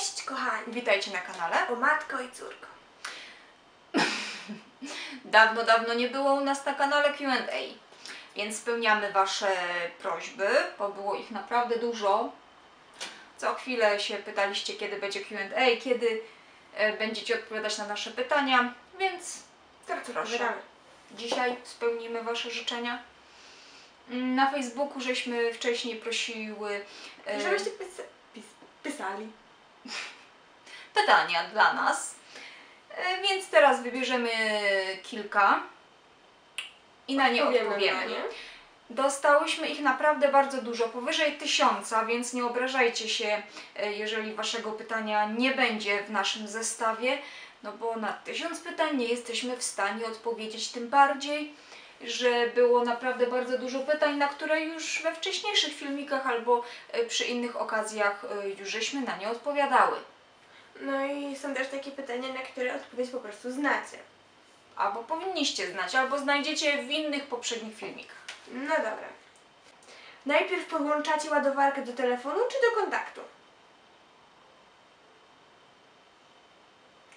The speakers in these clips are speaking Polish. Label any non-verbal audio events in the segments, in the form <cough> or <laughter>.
Cześć kochani! Witajcie na kanale. O matko i córko. <laughs> Dawno, dawno nie było u nas na kanale Q&A, więc spełniamy Wasze prośby, bo było ich naprawdę dużo. Co chwilę się pytaliście, kiedy będzie Q&A, kiedy e, będziecie odpowiadać na nasze pytania, więc Teraz Proszę. dzisiaj spełnimy Wasze życzenia. Mm, Na Facebooku żeśmy wcześniej prosiły e, Żebyście pisa pis pisali. <laughs> pytania dla nas. E, Więc teraz wybierzemy kilka i na nie Odpowiemy odpowiemy. na nie. Dostałyśmy ich naprawdę bardzo dużo, powyżej tysiąca, więc nie obrażajcie się, e, jeżeli waszego pytania nie będzie w naszym zestawie, no bo na tysiąc pytań nie jesteśmy w stanie odpowiedzieć, tym bardziej, że było naprawdę bardzo dużo pytań, na które już we wcześniejszych filmikach albo e, przy innych okazjach e, już żeśmy na nie odpowiadały. No i są też takie pytania, na które odpowiedź po prostu znacie. Albo powinniście znać, albo znajdziecie w innych poprzednich filmikach. No dobra. Najpierw podłączacie ładowarkę do telefonu czy do kontaktu?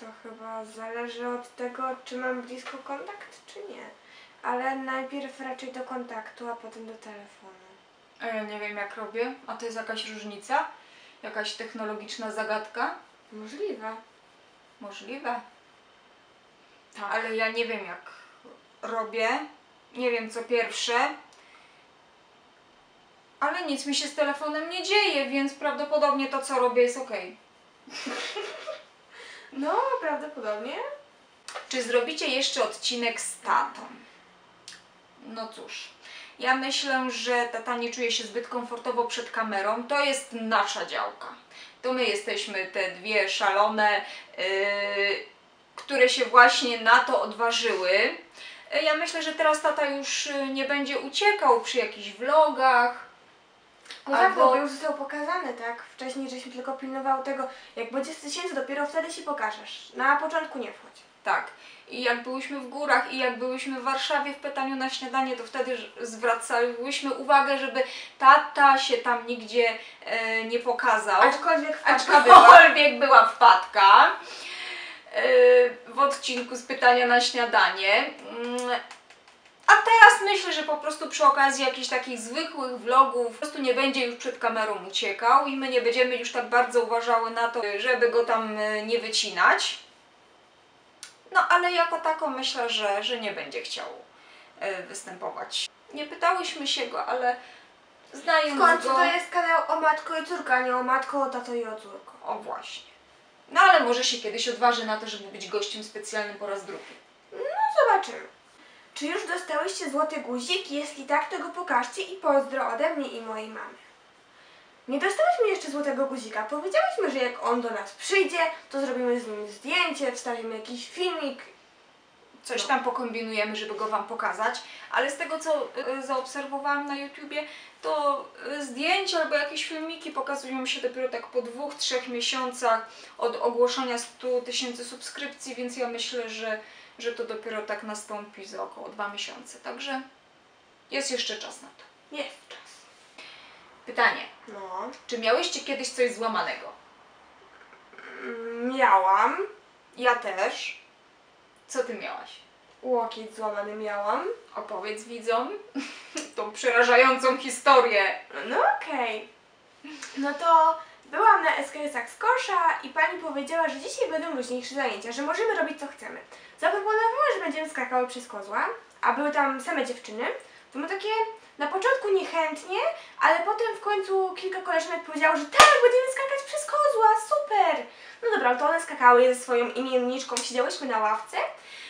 To chyba zależy od tego, czy mam blisko kontakt, czy nie. Ale najpierw raczej do kontaktu, a potem do telefonu. Ja nie wiem jak robię, a to jest jakaś różnica? Jakaś technologiczna zagadka? Możliwe. Możliwe. Tak. Ale ja nie wiem jak robię. Nie wiem co pierwsze. Ale nic mi się z telefonem nie dzieje, więc prawdopodobnie to co robię jest ok. <laughs> No, prawdopodobnie. Czy zrobicie jeszcze odcinek z tatą? No cóż, ja myślę, że tata nie czuje się zbyt komfortowo przed kamerą. To jest nasza działka. To my jesteśmy te dwie szalone, yy, które się właśnie na to odważyły. Yy, Ja myślę, że teraz tata już yy, nie będzie uciekał przy jakichś vlogach. No tak, Albo- no bo już został pokazany, tak? Wcześniej żeśmy tylko pilnowały tego, jak będzie z tysięcy, dopiero wtedy się pokażesz. Na początku nie wchodź. Tak. I jak byłyśmy w górach i jak byłyśmy w Warszawie w pytaniu na śniadanie, to wtedy zwracałyśmy uwagę, żeby tata się tam nigdzie e, nie pokazał. Aczkolwiek wpadka Aczkolwiek była wpadka e, w odcinku z pytania na śniadanie. Mm, A teraz myślę, że po prostu przy okazji jakichś takich zwykłych vlogów po prostu nie będzie już przed kamerą uciekał i my nie będziemy już tak bardzo uważały na to, żeby go tam e, nie wycinać. No ale jako tako myślę, że, że nie będzie chciał e, występować. Nie pytałyśmy się go, ale znając W końcu go... to jest kanał o matko i córka, a nie o matko, o tato i o córko. O właśnie. No ale może się kiedyś odważy na to, żeby być gościem specjalnym po raz drugi. Zobaczymy. Czy już dostałyście złoty guzik? Jeśli tak, to go pokażcie i pozdro ode mnie i mojej mamy. Nie dostałyśmy jeszcze złotego guzika. Powiedziałyśmy, że jak on do nas przyjdzie, to zrobimy z nim zdjęcie, wstawimy jakiś filmik. Coś No. tam pokombinujemy, żeby go Wam pokazać, ale z tego co y, zaobserwowałam na YouTubie, to y, zdjęcia albo jakieś filmiki pokazują się dopiero tak po dwóch, trzech miesiącach od ogłoszenia 100 tysięcy subskrypcji, więc ja myślę, że, że to dopiero tak nastąpi za około dwa miesiące. Także jest jeszcze czas na to. Jest czas. Pytanie. No. Czy miałyście kiedyś coś złamanego? Miałam. Ja też. Co ty miałaś? Łokieć złamany miałam. Opowiedz widzom <laughs> tą przerażającą historię. No okej. No to byłam na SKS-ach z kosza i pani powiedziała, że dzisiaj będą luźniejsze zajęcia, że możemy robić co chcemy. Zaproponowała, że będziemy skakały przez kozła, a były tam same dziewczyny. To my takie na początku niechętnie, ale potem w końcu kilka koleżanek powiedziało, że tak, będziemy skakać przez kozła, super! No dobra, to one skakały ze swoją imienniczką, siedziałyśmy na ławce.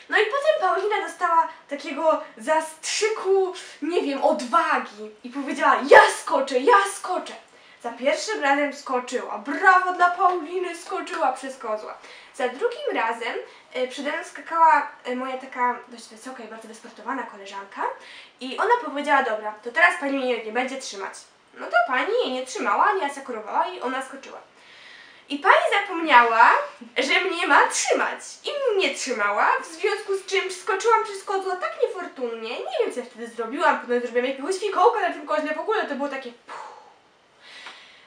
No i potem Paulina dostała takiego zastrzyku, nie wiem, odwagi i powiedziała, ja skoczę, ja skoczę. Za pierwszym razem skoczyła, brawo dla Pauliny, skoczyła przez kozła. Za drugim razem przede mną skakała y, moja taka dość wysoka i bardzo wysportowana koleżanka i ona powiedziała, dobra, to teraz pani mnie nie będzie trzymać. No to pani jej nie trzymała, nie asekurowała i ona skoczyła. I pani zapomniała, że mnie ma trzymać. I mnie trzymała, w związku z czym skoczyłam przez kozło tak niefortunnie. Nie wiem, co ja wtedy zrobiłam. Potem zrobiłam jakiegoś fikołka na tym koźle. W ogóle to było takie... Puh.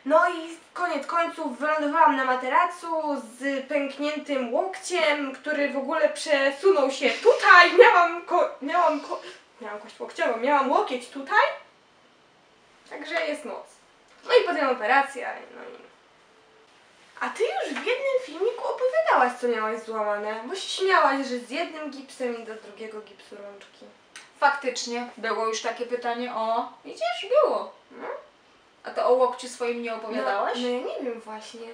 No i koniec końców wylądowałam na materacu z pękniętym łokciem, który w ogóle przesunął się tutaj. Miałam ko- miałam ko- miałam kość łokciową, miałam łokieć tutaj. Także jest moc. No i potem operacja. No i... A ty już w jednym filmiku opowiadałaś, co miałaś złamane, bo się śmiałaś, że z jednym gipsem i do drugiego gipsu rączki. Faktycznie, było już takie pytanie o... Widzisz, było. A to o łokciu swoim nie opowiadałaś? No, no ja nie wiem właśnie.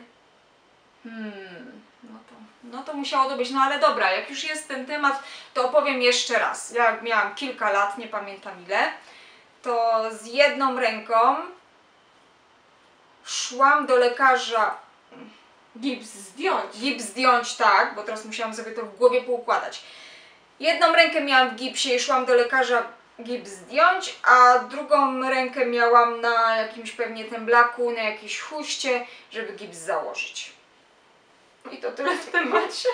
Hmm, no to, no to musiało to być. No ale dobra, jak już jest ten temat, to opowiem jeszcze raz. Ja miałam kilka lat, nie pamiętam ile, to z jedną ręką szłam do lekarza Gips zdjąć. gips zdjąć, tak, bo teraz musiałam sobie to w głowie poukładać. Jedną rękę miałam w gipsie i szłam do lekarza gips zdjąć, a drugą rękę miałam na jakimś pewnie temblaku, na jakiejś chuście, żeby gips założyć. I to tyle w temacie.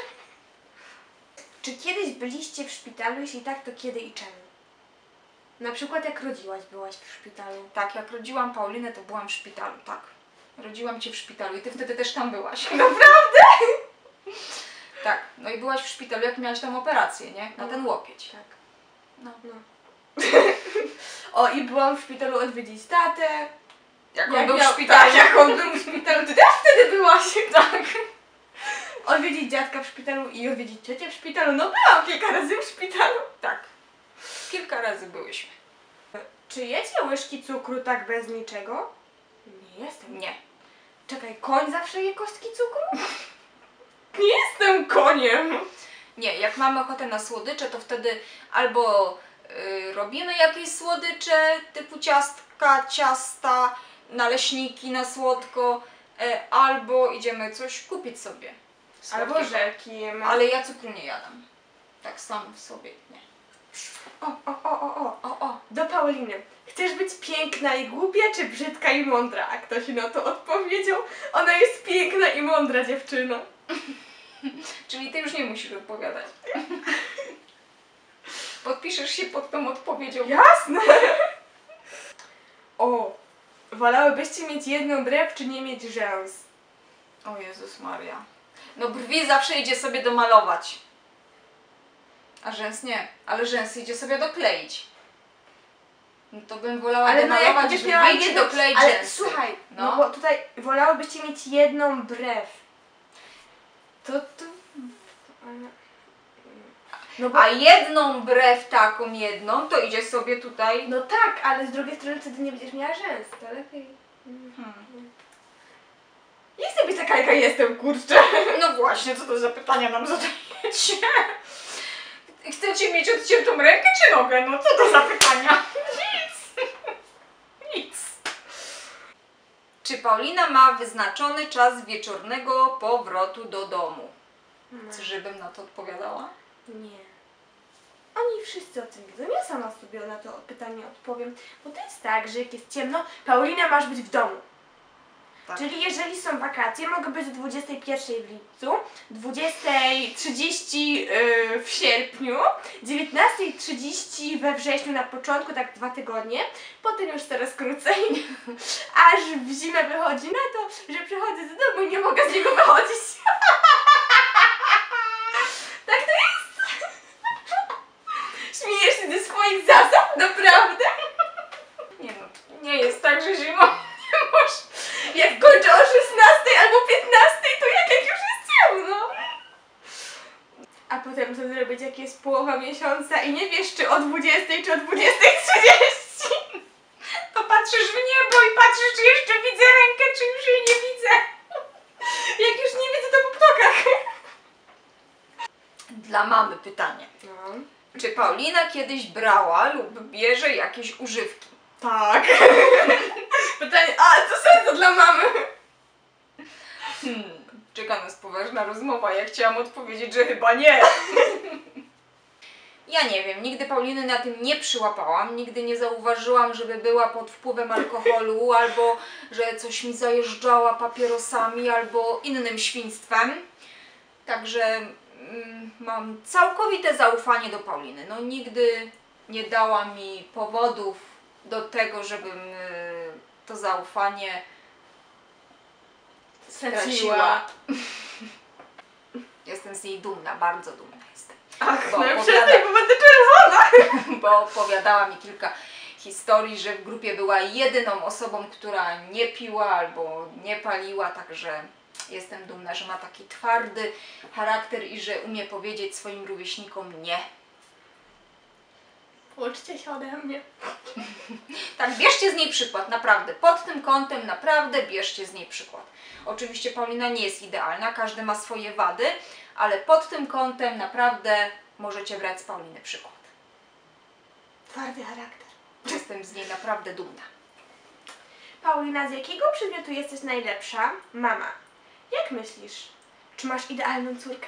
Czy kiedyś byliście w szpitalu? Jeśli tak, to kiedy i czemu? Na przykład jak rodziłaś, byłaś w szpitalu. Tak, jak rodziłam Paulinę, to byłam w szpitalu, tak. Rodziłam cię w szpitalu i ty wtedy też tam byłaś. <laughs> Naprawdę? Tak, no i byłaś w szpitalu, jak miałaś tam operację, nie? Na ten łokieć. Tak. No. No. <laughs> o, i byłam w szpitalu odwiedzić tatę. Jak on Jak był w miał- szpitalu. Tak, jak on był w szpitalu, ty też wtedy byłaś. <laughs> Tak. Odwiedzić dziadka w szpitalu i odwiedzić ciocię w szpitalu. No byłam kilka razy w szpitalu. Tak. Kilka razy byłyśmy. Czy jecie łyżki cukru tak bez niczego? Nie jestem. Nie. Czekaj, koń zawsze je kostki cukru? <laughs> Nie jestem koniem. Nie, jak mamy ochotę na słodycze, to wtedy albo robimy jakieś słodycze typu ciastka, ciasta, naleśniki na słodko, y, albo idziemy coś kupić sobie. Albo słodkiego. żelki. Ale ja cukru nie jadam. Tak sam w sobie nie. O, o, o, o, o, o, o, do Pauliny. Chcesz być piękna i głupia, czy brzydka i mądra? A ktoś na to odpowiedział. Ona jest piękna i mądra dziewczyna. <laughs> Czyli ty już nie musisz odpowiadać. <laughs> Podpiszesz się pod tą odpowiedzią. Jasne. O, wolałybyście mieć jedną brew, czy nie mieć rzęs? O Jezus Maria. No brwi zawsze idzie sobie domalować. A rzęs nie. Ale rzęsy idzie sobie dokleić. No to bym wolała Ale no jak domalować będziesz brwi, miała czy jedną... dokleić Ale rzęsy. słuchaj, no. No. bo tutaj wolałybyście mieć jedną brew. To to... No bo... A jedną brew taką jedną, to idzie sobie tutaj... No tak, ale z drugiej strony wtedy nie będziesz miała rzęs, to lepiej. Hmm. Być taka, jaka jestem, kurczę. No właśnie, co to za pytania nam zadajecie? Chcecie mieć odciętą rękę czy nogę? No co to za pytania? Nic. Nic. Czy Paulina ma wyznaczony czas wieczornego powrotu do domu? Chcesz, żebym na to odpowiadała? Nie. Oni wszyscy o tym wiedzą. Ja sama sobie na to pytanie odpowiem. Bo to jest tak, że jak jest ciemno, Paulina masz być w domu. Tak. Czyli jeżeli są wakacje, mogę być o 21 w lipcu, 20.30 yy, w sierpniu, 19.30 we wrześniu na początku, tak dwa tygodnie, potem już coraz krócej, <laughs> aż w zimę wychodzi na to, że przychodzę do domu i nie mogę z niego wychodzić. <laughs> tak to jest. Śmiejesz się ze swoich zasad, naprawdę? Nie no, nie jest tak, że zimą nie możesz. Jak kończę o 16 albo 15, to jak, jak już jest ciemno? A potem co zrobić, jak jest połowa miesiąca i nie wiesz, czy o 20 czy o 20.30? To patrzysz w niebo i patrzysz, czy jeszcze widzę rękę, czy już jej nie widzę. Jak już nie widzę, to po ptokach. Dla mamy pytanie. No. Czy Paulina kiedyś brała lub bierze jakieś używki? Tak. <laughs> Pytanie, a co sensu dla mamy? Hmm, czeka nas poważna rozmowa. Ja chciałam odpowiedzieć, że chyba nie. Ja nie wiem, nigdy Pauliny na tym nie przyłapałam, nigdy nie zauważyłam, żeby była pod wpływem alkoholu, albo że coś mi zajeżdżała papierosami, albo innym świństwem. Także mam całkowite zaufanie do Pauliny. No nigdy nie dała mi powodów do tego, żebym y, to zaufanie straciła. <laughs> Jestem z niej dumna, bardzo dumna jestem. Ach, Bo no opowiada- przestań, bo będę czerwona. <laughs> bo opowiadała mi kilka historii, że w grupie była jedyną osobą, która nie piła albo nie paliła, także jestem dumna, że ma taki twardy charakter i że umie powiedzieć swoim rówieśnikom nie. Uczcie się ode mnie. <laughs> Tak, bierzcie z niej przykład, naprawdę. Pod tym kątem naprawdę bierzcie z niej przykład. Oczywiście Paulina nie jest idealna, każdy ma swoje wady, ale pod tym kątem naprawdę możecie brać z Pauliny przykład. Twardy charakter. Jestem z niej naprawdę dumna. Paulina, z jakiego przedmiotu jesteś najlepsza? Mama. Jak myślisz? Czy masz idealną córkę?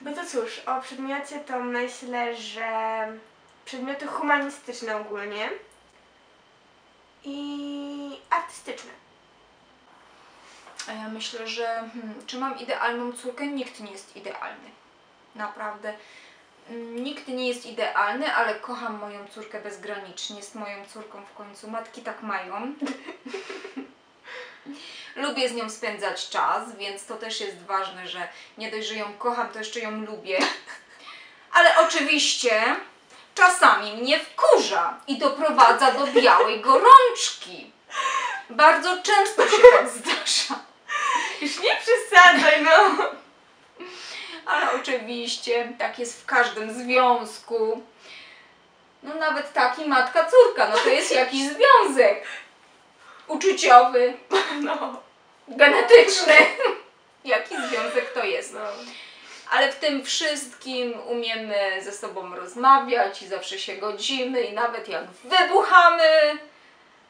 No to cóż, o przedmiocie to myślę, że przedmioty humanistyczne ogólnie i artystyczne. A ja myślę, że hmm, czy mam idealną córkę? Nikt nie jest idealny. Naprawdę. Nikt nie jest idealny, ale kocham moją córkę bezgranicznie. Jest moją córką w końcu. Matki tak mają. <laughs> Lubię z nią spędzać czas, więc to też jest ważne, że nie dość, że ją kocham, to jeszcze ją lubię. Ale oczywiście czasami mnie wkurza i doprowadza do białej gorączki. Bardzo często się tak zdarza. Już nie przesadzaj, no! Ale oczywiście tak jest w każdym związku. No nawet taki matka-córka, no to jest jakiś związek. Uczuciowy, No, genetyczny. <laughs> Jaki związek to jest? no. Ale w tym wszystkim umiemy ze sobą rozmawiać i zawsze się godzimy i nawet jak wybuchamy,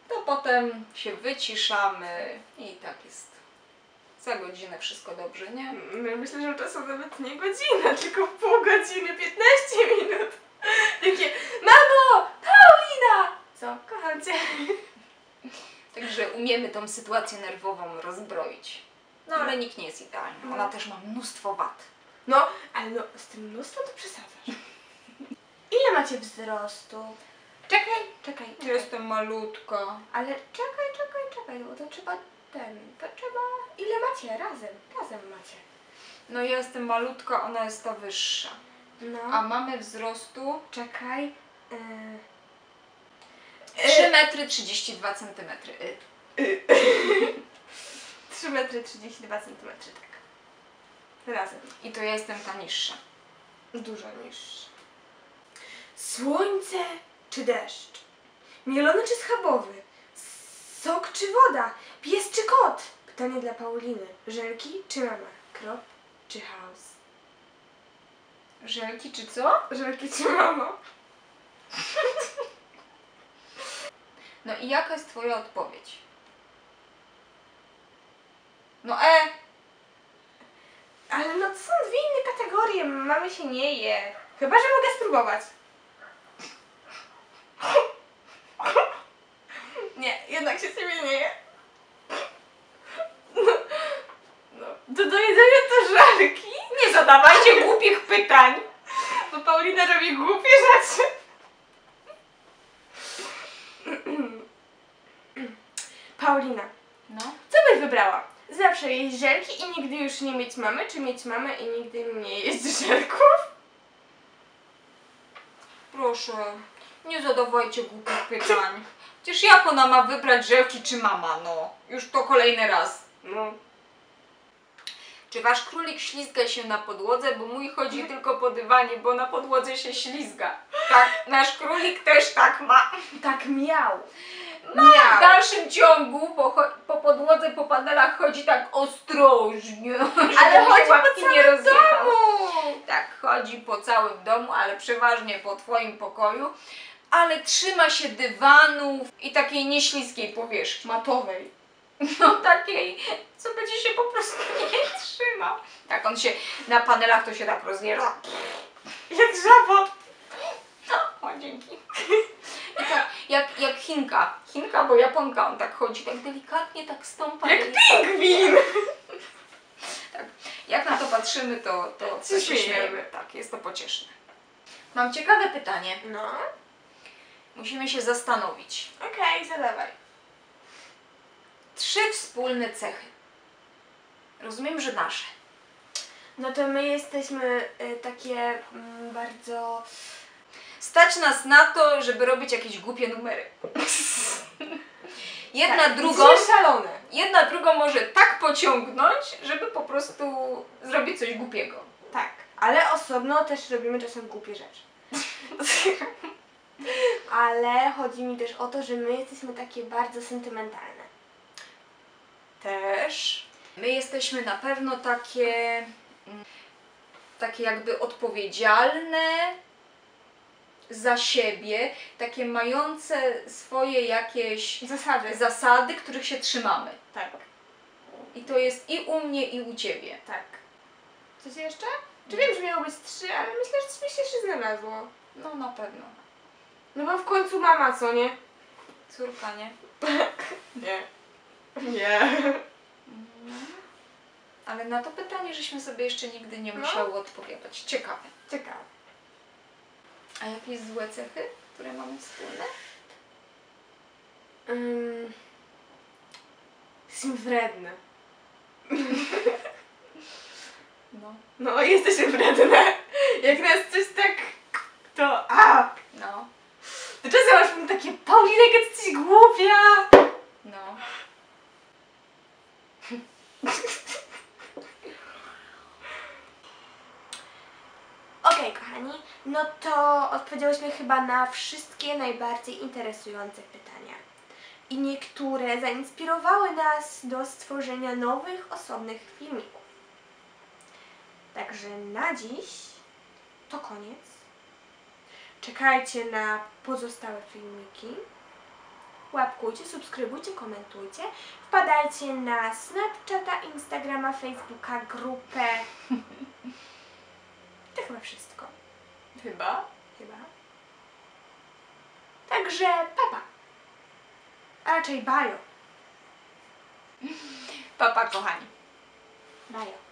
to potem się wyciszamy i tak jest. Za godzinę wszystko dobrze, nie? My myślę, że czasem nawet nie godzina, tylko pół godziny, 15 minut. Takie, mamo, Paulina! Co? Kocham cię. Także umiemy tą sytuację nerwową rozbroić. No ale nikt nie jest idealny. Ona No. też ma mnóstwo wad. No, ale no, z tym mnóstwem to przesadzasz. <laughs> Ile macie wzrostu? Czekaj, czekaj, czekaj. Jestem malutka. Ale czekaj, czekaj, czekaj, bo to trzeba ten, to trzeba... Ile macie? Razem, razem macie. No ja jestem malutka, ona jest ta wyższa. No, A mamy wzrostu czekaj. Yy... 3 metry 32 centymetry. <laughs> Y. 3 metry 32 centymetry, tak. Razem. I to ja jestem ta niższa. Dużo niższy. Słońce czy deszcz? Mielony czy schabowy? Sok czy woda? Pies czy kot? Pytanie dla Pauliny. Żelki czy mama? Krop czy chaos? Żelki czy co? Żelki czy mama? <laughs> No i jaka jest twoja odpowiedź? No e! Ale no to są dwie inne kategorie. Mamy się nie je. Chyba, że mogę spróbować. Nie, jednak się ciebie nie je. No, no. Do, do jedzenia to żelki. Nie zadawajcie głupich pytań! Bo Paulina robi głupie rzeczy. Paulina, No. co byś wybrała? Zawsze jeść żelki i nigdy już nie mieć mamy, czy mieć mamę i nigdy nie jeść <laughs> żelków? Proszę, nie zadawajcie głupich pytań. Przecież jak ona ma wybrać żelki czy mama, no? Już to kolejny raz. No. Czy wasz królik ślizga się na podłodze, bo mój chodzi tylko po dywanie, bo na podłodze się ślizga. Tak, nasz królik też tak ma. Tak miał. W dalszym ciągu po, po podłodze, po panelach chodzi tak ostrożnie. <laughs> Ale chodzi po nie całym rozjechały. domu. Tak, chodzi po całym domu, ale przeważnie po twoim pokoju. Ale trzyma się dywanów i takiej nieśliskiej powierzchni. Matowej. <laughs> No takiej, co będzie się po prostu <laughs> nie trzyma. Tak, on się na panelach to się tak rozjeżdża. Jak żaba. O, dzięki. Jak, jak Chinka. Chinka, bo Japonka, on tak chodzi, tak delikatnie, tak stąpa. Jak pingwin. <laughs> Tak. Jak na to patrzymy, to, to, Się śmiejemy. Tak, jest to pocieszne. Mam ciekawe pytanie. No. Musimy się zastanowić. Okej, zadawaj. Trzy wspólne cechy Rozumiem, że nasze. No to my jesteśmy y, takie mm, bardzo... Stać nas na to, żeby robić jakieś głupie numery. <laughs> Jedna tak, drugą, szalone. jedna drugą może tak pociągnąć, żeby po prostu zrobić coś głupiego. Tak, ale osobno też robimy czasem głupie rzeczy. <laughs> ale chodzi mi też o to, że my jesteśmy takie bardzo sentymentalne. Też. My jesteśmy na pewno takie, mm, takie jakby odpowiedzialne za siebie, takie mające swoje jakieś Zasady. zasady, których się trzymamy. Tak, I to jest i u mnie, i u ciebie. tak. Coś jeszcze? Czy wiem, że miało być trzy, ale myślę, że coś mi się jeszcze znalazło. No na pewno. No bo w końcu mama, co nie? Córka, nie? Nie. Nie. Ale na to pytanie, żeśmy sobie jeszcze nigdy nie No. musiały odpowiadać. Ciekawe. Ciekawe. A jakieś złe cechy, które mamy wspólne? Um, jesteśmy wredne. <laughs> No. No, jesteśmy wredne. Jak nas coś tak... To... A! No. To czasem masz takie Paulina, jaka ty jesteś głupia! No. Okej, kochani, no to odpowiedziałyśmy chyba na wszystkie najbardziej interesujące pytania. I niektóre zainspirowały nas do stworzenia nowych, osobnych filmików. Także na dziś to koniec. Czekajcie na pozostałe filmiki. Łapkujcie, subskrybujcie, komentujcie. Wpadajcie na Snapchata, Instagrama, Facebooka, grupę. <laughs> To chyba wszystko. Chyba. Chyba. Także papa. A raczej bajo. Papa, kochani. Bajo.